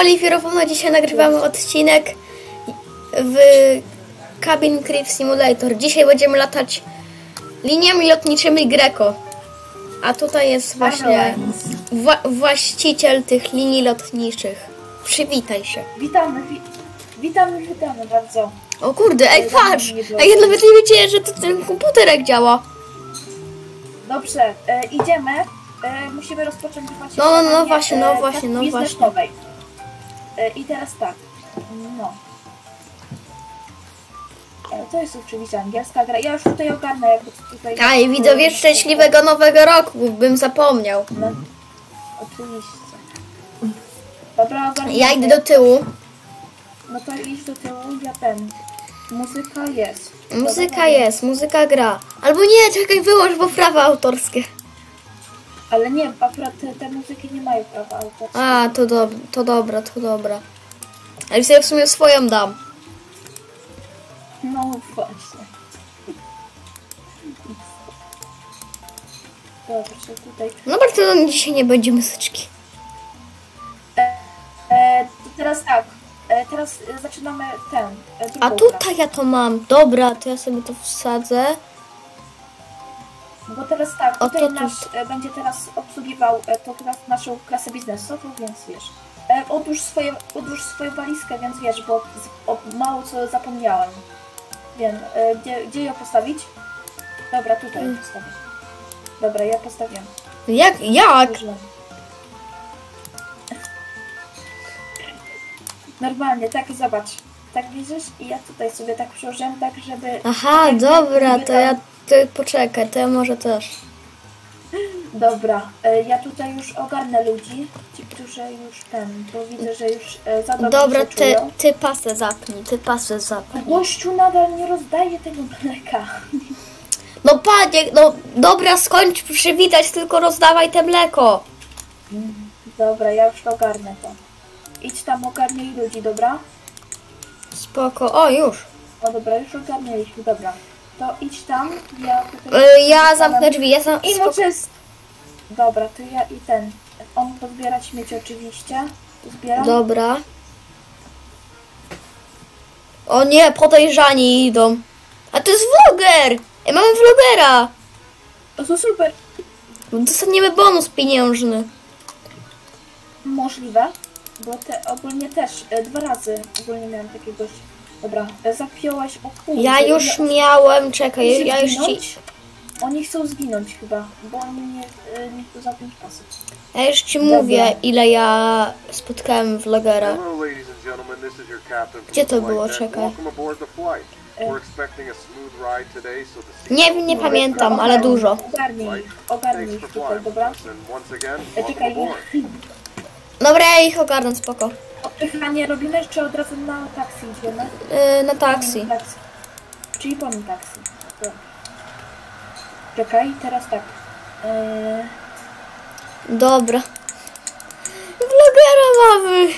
Oliwierową, dzisiaj nagrywamy odcinek w Cabin Crew Simulator. Dzisiaj będziemy latać liniami lotniczymi Greco. A tutaj jest właśnie wła właściciel tych linii lotniczych. Przywitaj się. Witamy, wi witamy, witamy bardzo. O kurde, ej patrz! Ej, ja nawet nie wiedziałem, że to ten komputerek działa. Dobrze, e, idziemy. E, musimy rozpocząć właśnie. No, no, no właśnie, no e, właśnie, no biznesowej. E, I teraz tak. No. E, to jest oczywiście angielska gra. Ja już tutaj ogarnę, jakby tutaj. Aj, widzowie, szczęśliwego nowego roku, bym zapomniał. No, oczywiście. Dobra, ogarnę. Ja idę do tyłu. No to idź do tyłu, ja ten. Muzyka jest. Muzyka Dobra, jest, muzyka gra. Albo nie, czekaj, wyłącz, bo prawa autorskie. Ale nie, akurat te, te muzyki nie mają prawa autorskiego. A, to, do, to dobra, to dobra. Ale sobie w sumie swoją dam. No właśnie. Dobrze, tutaj. No bardzo to dzisiaj nie będzie muzyczki. E, e, teraz tak. E, teraz e, zaczynamy ten. E, A tutaj ja to mam. Dobra, to ja sobie to wsadzę. Bo teraz tak, O, tutaj nasz e, będzie teraz obsługiwał e, to naszą klasę biznesową, więc wiesz. E, odłóż, swoje, odłóż swoją walizkę, więc wiesz, bo z, o, mało co zapomniałem. Wiem, e, gdzie, gdzie ją postawić? Dobra, tutaj Mm. postawić. Dobra, ja postawiam. Jak? Jak? Normalnie, tak zobacz. Tak widzisz? I ja tutaj sobie tak przyłożyłem, tak żeby... Aha, tak dobra, to ja to poczekaj, to ja może też. Dobra, e, ja tutaj już ogarnę ludzi, ci, którzy już ten, bo widzę, że już e, za dobrze Dobra, się ty, czują. ty pasę zapnij, ty pasę zapnij. Gościu nadal nie rozdaje tego mleka. No panie, no dobra, skończ przywitać, tylko rozdawaj te mleko. Dobra, ja już ogarnę to. Idź tam, ogarnij ludzi, dobra? Spoko, o już. O dobra, już ogarnęliśmy, dobra. To idź tam, ja tutaj... Y, Ja zamknę drzwi, ja sam... I noczyst. Dobra, to ja i ten. On podbiera śmieci oczywiście. Zbieram. Dobra. O nie, podejrzani idą. A to jest vloger! Ja mamy vlogera! O, to super. Dostaniemy bonus pieniężny. Możliwe. Bo te ogólnie też e, dwa razy ogólnie miałam takiego. Dobra, zapiąłeś o kurde. Ja już ile- miałem, czekaj, ja już ci... Oni chcą zginąć chyba, bo oni nie, e, nie chcą zapiąć. Ja już ci Dobra. mówię, ile ja spotkałem vlogera. Gdzie to było? Czekaj. E. The seat Nie, nie pamiętam, ale dużo. Ogarnij ich, ogarnij tutaj, dobra? E, Czekaj. Dobra, ja ich ogarnę, spoko. Odpychanie robimy, czy od razu na taksi idziemy? Yy, na taksi. Taksi. Czyli po nim taksi. Dobra. Czekaj, teraz tak. Eee, Dobra. Vlogera mamy.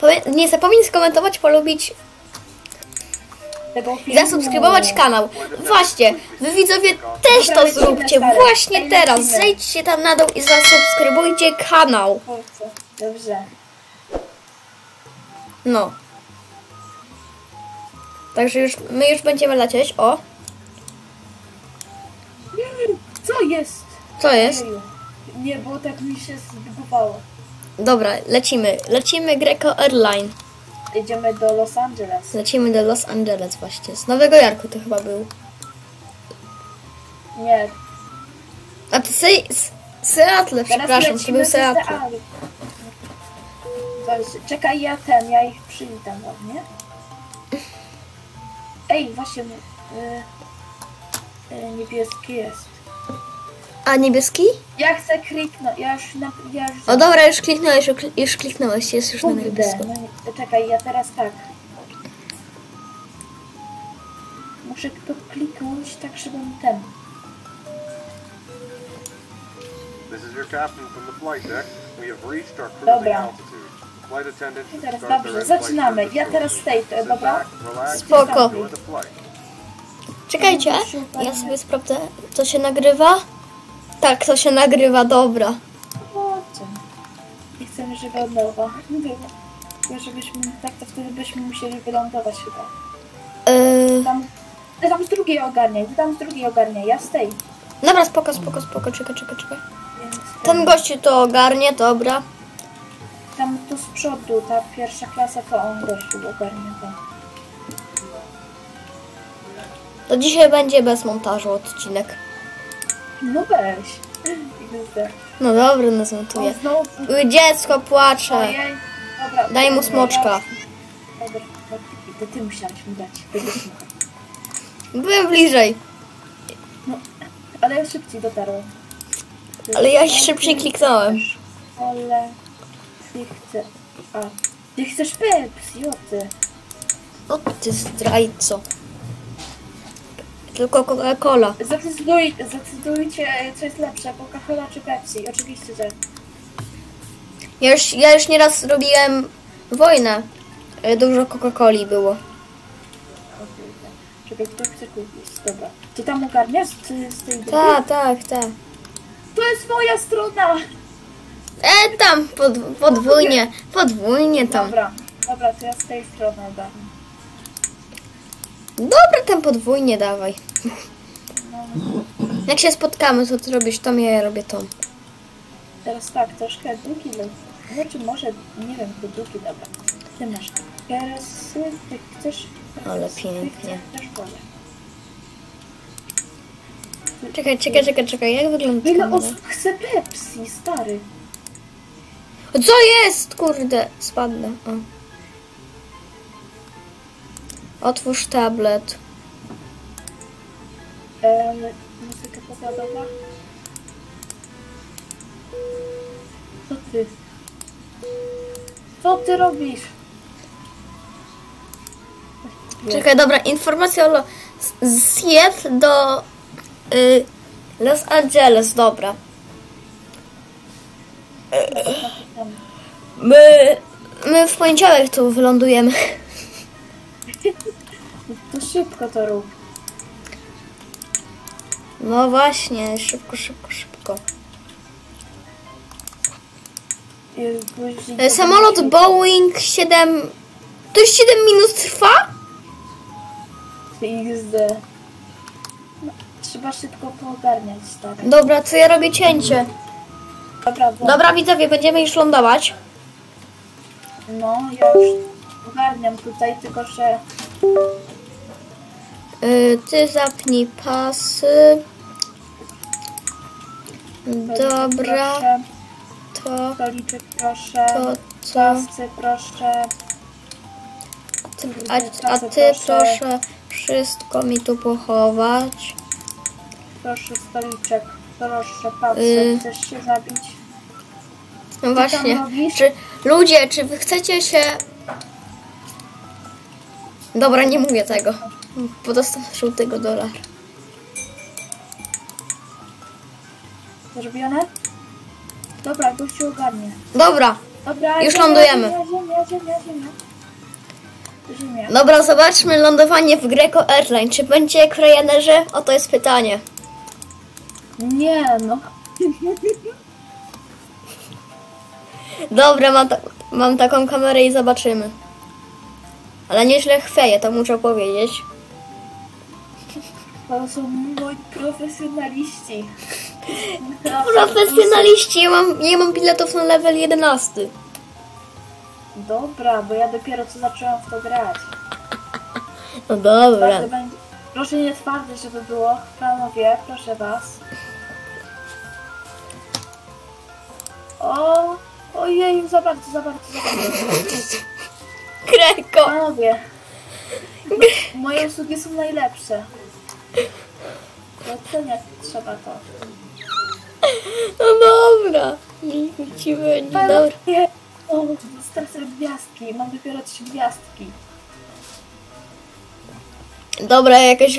Pamię- Nie zapomnij skomentować, polubić i zasubskrybować kanał. Właśnie, wy widzowie też to zróbcie. Właśnie teraz. Zejdźcie tam na dół i zasubskrybujcie kanał. Dobrze. No. Także już, my już będziemy lecieć. O, Co jest? co jest? Nie, bo tak mi się zbugowało. Dobra, lecimy. Lecimy Greco Airline. Jedziemy do Los Angeles. Lecimy do Los Angeles właśnie. Z Nowego Jorku to chyba był. Nie, A to Se Seattle, teraz przepraszam, to był Seattle. Zaraz, Czekaj, ja ten, ja ich przywitam ładnie. Ej, właśnie, y, y, niebieski jest. A niebieski? Ja chcę kliknąć, ja już, na, ja już... O dobra, już kliknąłeś, już, już kliknąłeś, jest już na Kurde, niebiesko. no nie, czekaj, ja teraz tak. Muszę to kliknąć tak, żebym ten. This is your captain from the flight deck. We have reached our cruising Dobra. I teraz dobrze, zaczynamy. Ja teraz tej, Sit dobra? Spoko. Czekajcie, ja sobie sprawdzę, to się nagrywa? Tak, to się nagrywa, dobra. Co? Nie chcemy żeby od nowa. Tylko żebyśmy, tak to wtedy byśmy musieli wylądować chyba. Yy, Tam, ty tam z drugiej ogarniaj, ty tam z drugiej ogarniaj, ja z tej. dobra, spoko, spoko, spoko, czekaj, czekaj, czekaj. Ten gościu to ogarnie, dobra. Tu z przodu, ta pierwsza klasa, to on gościu ogarnie to. To dzisiaj będzie bez montażu odcinek. No weź. No dobra, no On zmontuję. znowu... Dziecko płacze. Ojej. Dobra. Daj mu smoczka. Dobra. To ty musiałeś mu dać. Byłem bliżej, Ale ja szybciej dotarłem. ale ja szybciej kliknąłem. Ale... Ty chcę... A. Ty chcesz Pepsi, o ty. O ty zdrajco. Tylko Coca-Cola. Zdecyduj, zdecydujcie, co jest lepsze, Coca-Cola czy Pepsi. Oczywiście, że... Ja już, ja już nieraz robiłem wojnę. Yy, Dużo Coca-Coli było. Czekaj, kto chce kupić? Dobra. Ty tam ogarniasz? Ty z tej Tak, tak, tak. To jest moja strona! E, tam, pod, podwójnie, podwójnie tam. Dobra, dobra, to ja z tej strony ogarnę. Dobra, tam podwójnie dawaj. No, Jak się spotkamy, to ty robisz tą, ja robię tą. teraz tak, troszkę długi lub... Znaczy może, nie wiem, to długi, dobra. Ty masz keresy, ty chcesz... Ale pięknie. chcesz. Czekaj, czekaj, czekaj, czekaj, jak wygląda Ile osób chce Pepsi, stary? Co jest? Kurde, spadnę. O. Otwórz tablet. Muzyka pokładowa. Co ty? Co ty robisz? Czekaj, dobra, informacja o Seattle do y, Los Angeles, dobra. My, my w poniedziałek tu wylądujemy. To szybko to rób. No właśnie, szybko, szybko, szybko. E, Samolot Boeing 7... To już 7 minut trwa? XD. Trzeba szybko poogarniać, stary. Dobra, to ja robię cięcie. Dobra, bo, Dobra, widzowie, będziemy już lądować. no ja już ogarniam tutaj, tylko że Y, ty zapnij pasy. Dobra, to, stoliczek proszę, to, co? pasy proszę, A, a ty proszę wszystko mi tu pochować. proszę stoliczek, proszę pasy, Y. chcesz się zabić? No właśnie, robisz? czy ludzie, czy wy chcecie się... Dobra, nie mówię tego, bo dostanę żółtego dolara. Zrobione? Dobra, gościu ogarnie. Dobra, Dobra, Już ziemia, lądujemy. Ziemia, ziemia, ziemia, ziemia. Ziemia. dobra, zobaczmy lądowanie w Greco Airline. Czy będzie jak w Ryanerze? Oto jest pytanie. Nie no. Dobra, mam, ta, mam taką kamerę i zobaczymy. Ale nieźle chwieje, to muszę powiedzieć. To są moi profesjonaliści. Profesjonaliści, ja mam, ja mam biletów na level 11. Dobra, bo ja dopiero co zaczęłam w to grać. No dobra. Będzie- Proszę nie twardy, żeby było. Panowie, proszę was. O, ojej, za bardzo, za bardzo, za bardzo. Greco. Panowie, moje usługi są najlepsze. Doceniać trzeba to. No dobra. Niech ci będzie, dobra. Panowie, o, stracę gwiazdki. Mam dopiero trzy gwiazdki. Dobra, jakaś...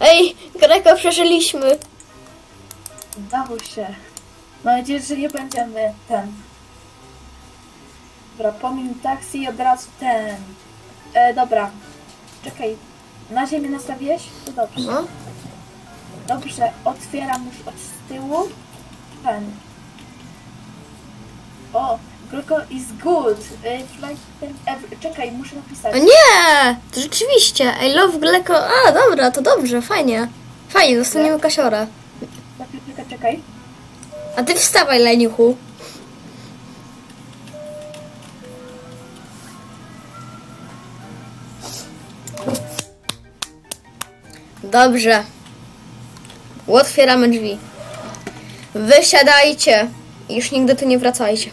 Ej, Greco przeżyliśmy. Udało się. Mam nadzieję, że nie będziemy ten. Dobra, pomin taksi i od razu ten. E, dobra. Czekaj. Na ziemię nastawiłeś? To dobrze. No. Dobrze, otwieram już od tyłu. Ten. O, Greco is good. E, flight than ever. Czekaj, muszę napisać. O nie! To rzeczywiście. I love Gleko. A, dobra, to dobrze, fajnie. Fajnie, dostaniemy kasiora. Czekaj, czekaj. A ty wstawaj, leniuchu. Dobrze. Otwieramy drzwi. Wysiadajcie. Już nigdy tu nie wracajcie.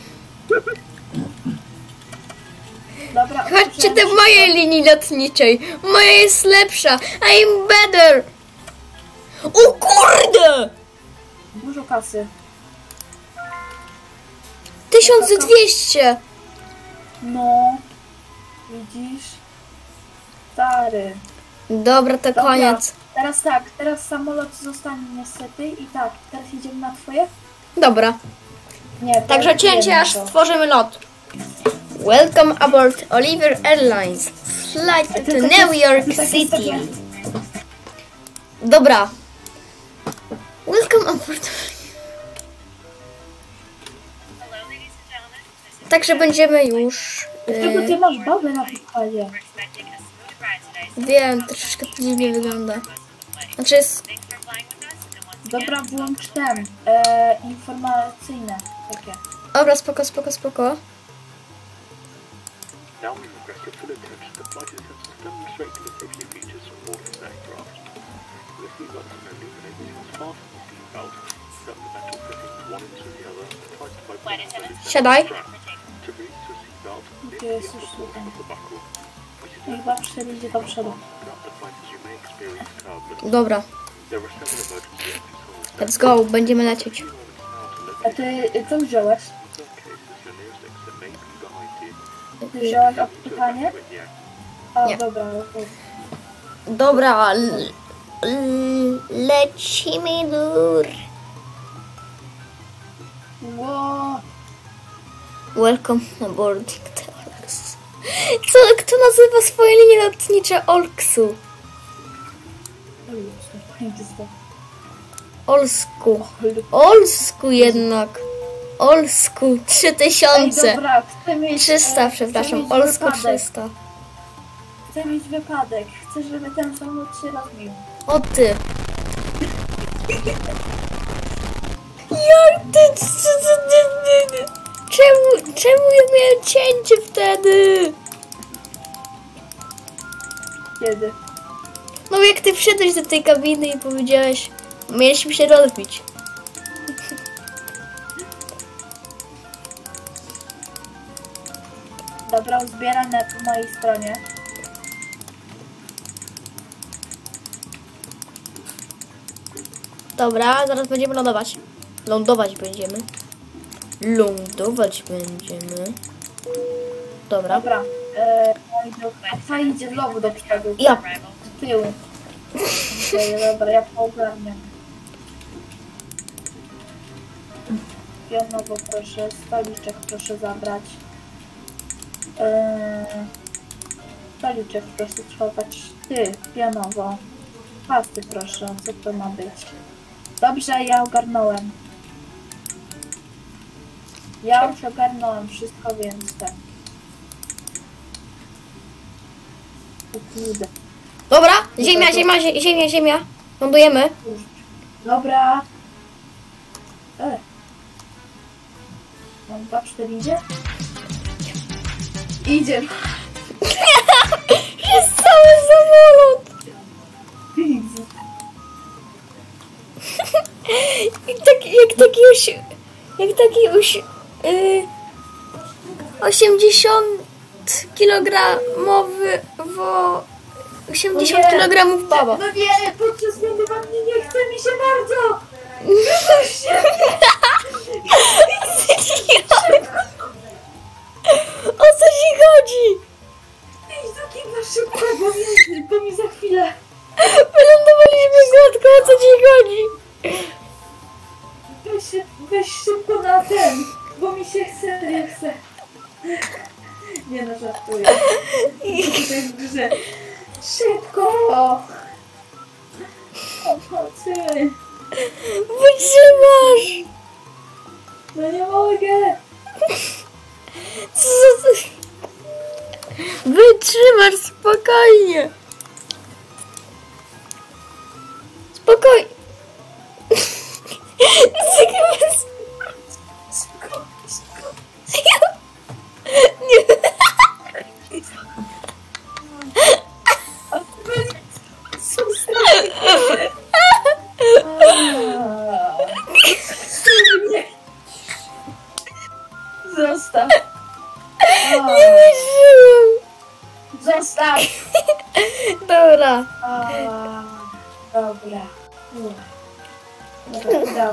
Dobra, Chodźcie do mojej linii lotniczej. Moja jest lepsza. I'm better. O kurde! Dużo kasy. 1200. No. Widzisz? Stary. Dobra, to Dobra, koniec. Teraz tak, teraz samolot zostanie niestety i tak, teraz jedziemy na twoje? Dobra. Nie, Także cięcie aż stworzymy lot. Welcome aboard Oliver Airlines. Flight to New York City. Dobra. Welcome aboard. Także będziemy już. Dlaczego e, ty masz babę na pokładzie? wiem, troszeczkę to dziwnie wygląda. Znaczy jest. Dobra, włącz ten, e, informacyjne takie. Dobra, spoko, spoko, spoko. Siadaj. Gdzie jest już tutaj? Niech babcia idzie do przodu. turbulence. Dobra, let's go, będziemy lecieć. A ty co wziąłeś? Ty wziąłeś To yeah. A, Nie. dobra, no to Dobra, l- l- lecimy dur. Ło, Welcome aboard Teox. Co, kto nazywa swoje linie lotnicze Olksu? Olsku. Olsku jednak. Olsku Ej, 3000. dobra, chcę mieć... 300, e, przepraszam. Olsku wypadek. 300. Chcę mieć wypadek. Chcę, żeby ten samolot się rozbił. O ty. Jak ty... Czemu, czemu ja miałem cięcie wtedy? Kiedy? No jak ty wszedłeś do tej kabiny i powiedziałeś, mieliśmy się rozbić. Dobra, uzbierane po mojej stronie. Dobra, zaraz będziemy lądować. Lądować będziemy. Lądować będziemy. Dobra. Dobra, e, do, ta idzie znowu do przodu. Ja. Z tyłu. Dobra, ja poogarniam. Pionowo proszę, stoliczek proszę zabrać. Eee, stoliczek proszę schować. Ty, pionowo. Pasty proszę, co to ma być? Dobrze, ja ogarnąłem. Ja już ogarnąłem wszystko, więc tak. Kurde. Dobra, ziemia, ziemia, zie- ziemia, ziemia. Lądujemy. Dobra. E. Mam dwa, cztery idzie? Idzie. Jest cały samolot. Jak taki, jak taki już, jak taki już, yy, 80 kilogramowy, wo, 80 O nie. kilogramów baba. No nie, podczas lądowania nie chce mi się bardzo. O co ci chodzi? Idź do kibla szybko, bo mi, bo mi za chwilę. Wylądowaliśmy gładko, o co ci chodzi? Weź, się- weź szybko na ten, bo mi się chce, nie chce. Nie no, żartuję. Jest w grze. minha.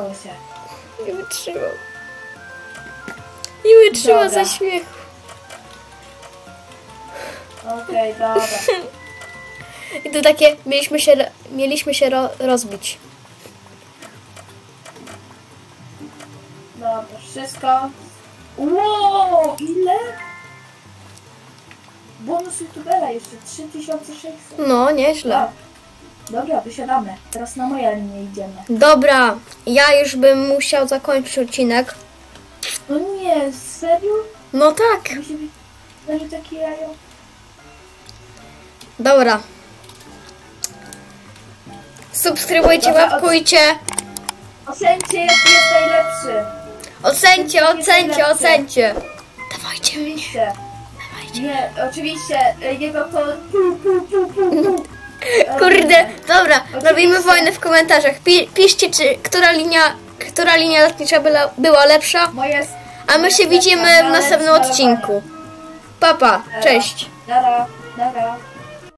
Udało się. Nie wytrzymam. Nie wytrzymam Dobra. ze śmiechu. Okej, dobra. I to takie, mieliśmy się, mieliśmy się ro, rozbić. Dobra, wszystko. Wow, ile? Bonus youtubera jeszcze 3600. No, nieźle. A, Dobra, wysiadamy. Teraz na moją linię idziemy. Dobra, ja już bym musiał zakończyć odcinek. No nie, serio? No tak. Musi być będzie takie jajo. Dobra. Subskrybujcie, Dobra, łapkujcie. Ocencie, jaki jest najlepszy. Ocencie, ocencie, ocencie. Dawajcie mnie. Oczywiście. Nie, oczywiście, y, jego to... Kurde, dobra, robimy wojnę w komentarzach. Pi piszcie, czy która linia, która linia lotnicza była, była lepsza. A my się widzimy w następnym odcinku. Papa, cześć. Nara, nara.